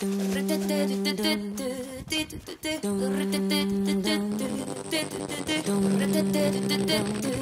I had a dream like this before. Everyone around me shouted more. We wanna be to be understood. Open your minds. The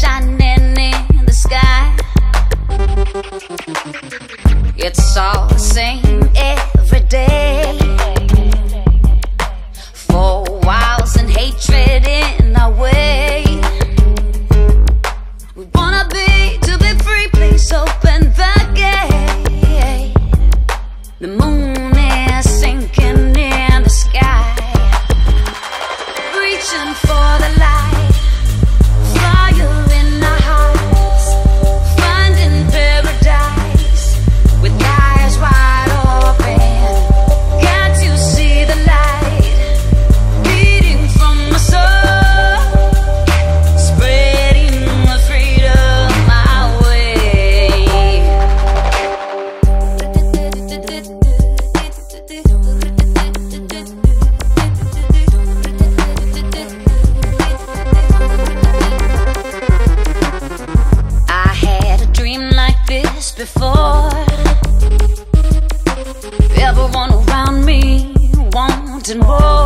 shining in the sky. It's all the same every day. For wiles and hatred in our way. We wanna be to be free, please open the gate. The moon is sinking in the sky. Reaching for the light, before. Everyone around me wanting more.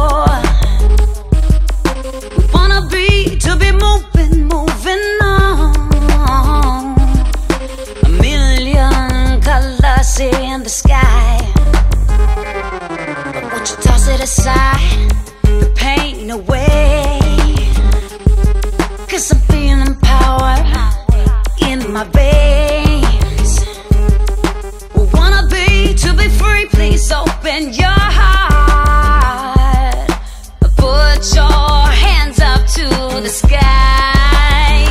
Your hands up to the sky.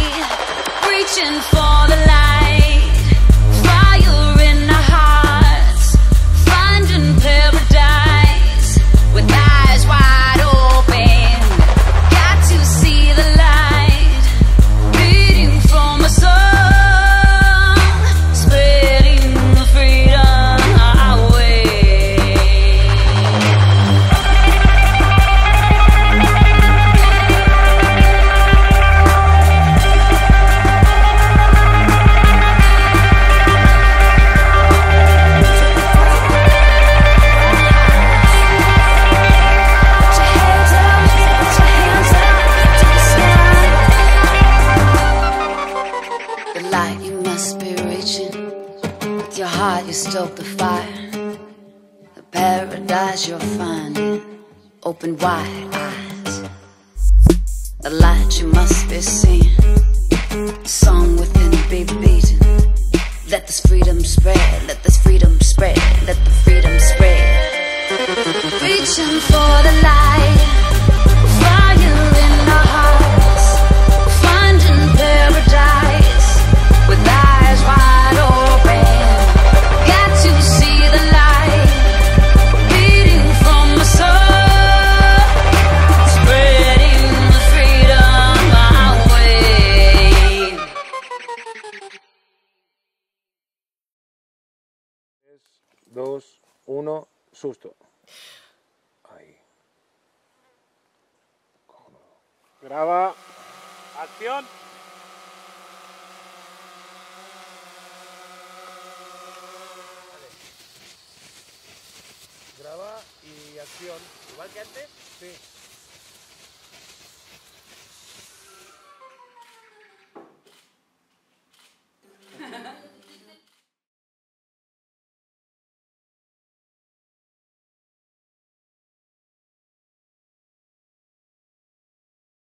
Reaching for fire. The paradise you're finding. Open wide eyes. The light you must be seeing. Song within be beating. Let this freedom spread. Let this freedom spread. Let the freedom spread. Reaching for the light, dos, uno, susto. Ahí. Graba. Acción. Graba y acción. Igual que antes. Sí.